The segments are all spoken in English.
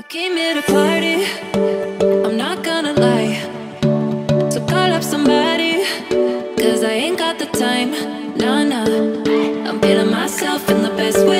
I came here to party, I'm not gonna lie. So call up somebody, cause I ain't got the time. Nah, nah, I'm feeling myself in the best way.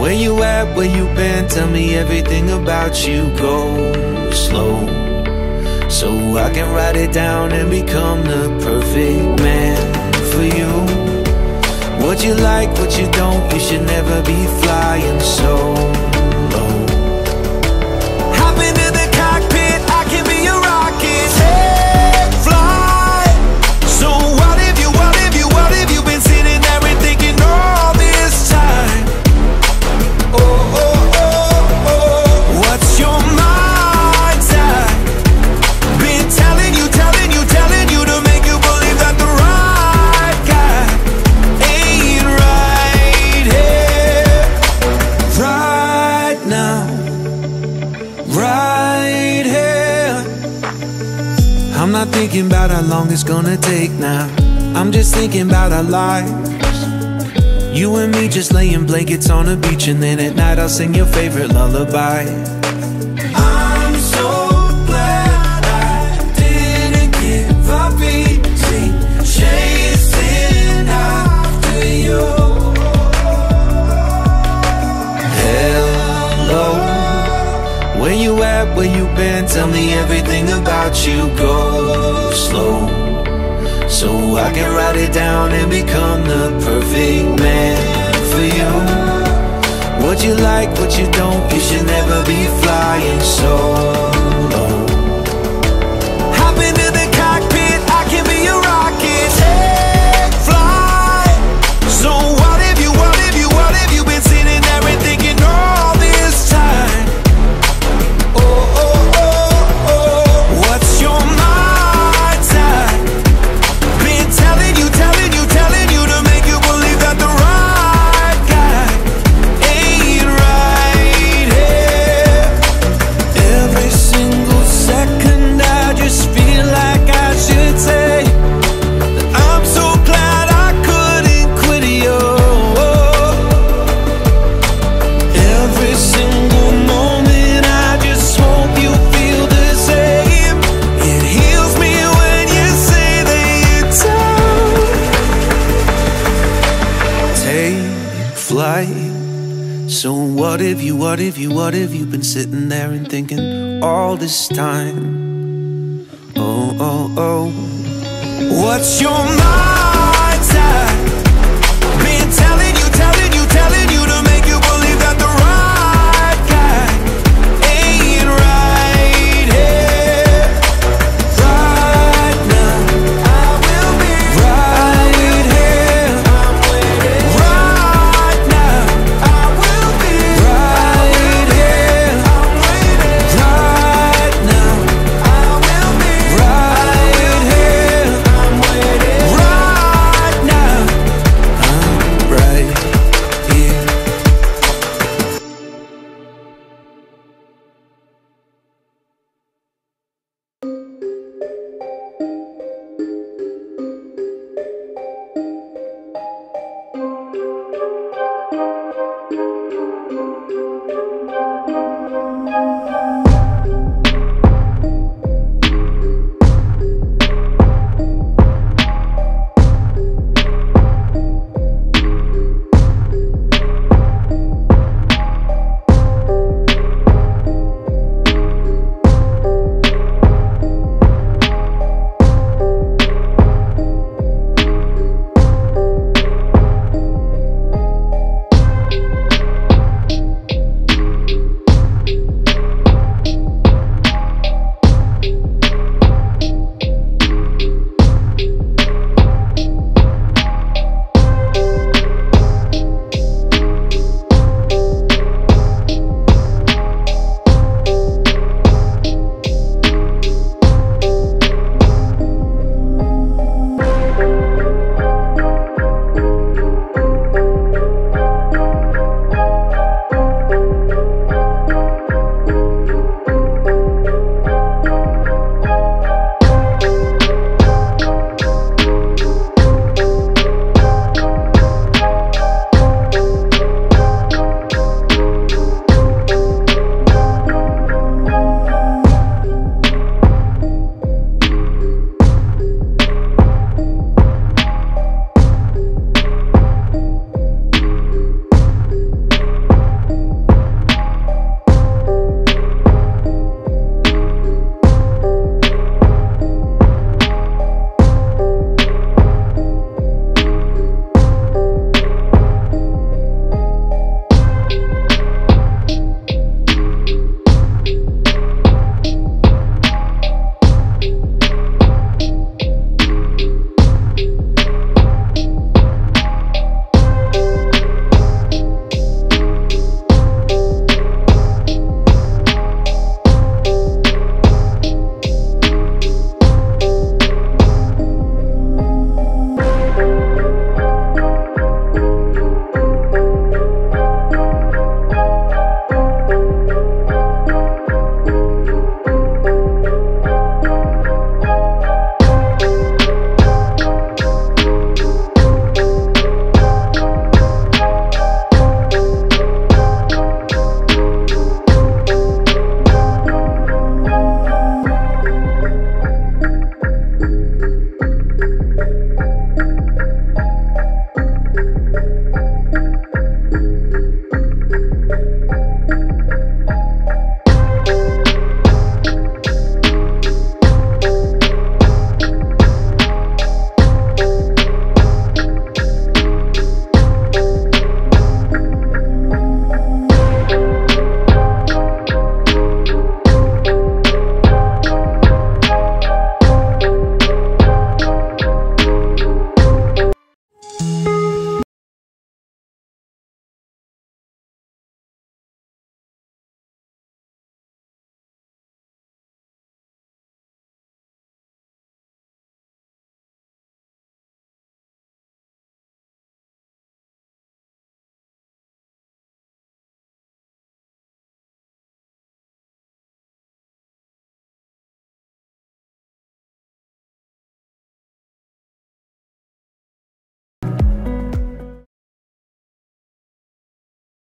where you at? Where you been? Tell me everything about you. Go slow, so I can write it down and become the perfect man for you. What you like, what you don't, you should never be flying so it's gonna take now. I'm just thinking about our lives. You and me just laying blankets on a beach, and then at night I'll sing your favorite lullaby. Tell me everything about you. Go slow, so I can write it down and become the perfect man for you. What you like, what you don't, you should never be flying solo. Take flight. So what if you, what if you, what if you've been sitting there and thinking all this time? Oh, oh, oh. What's your mind?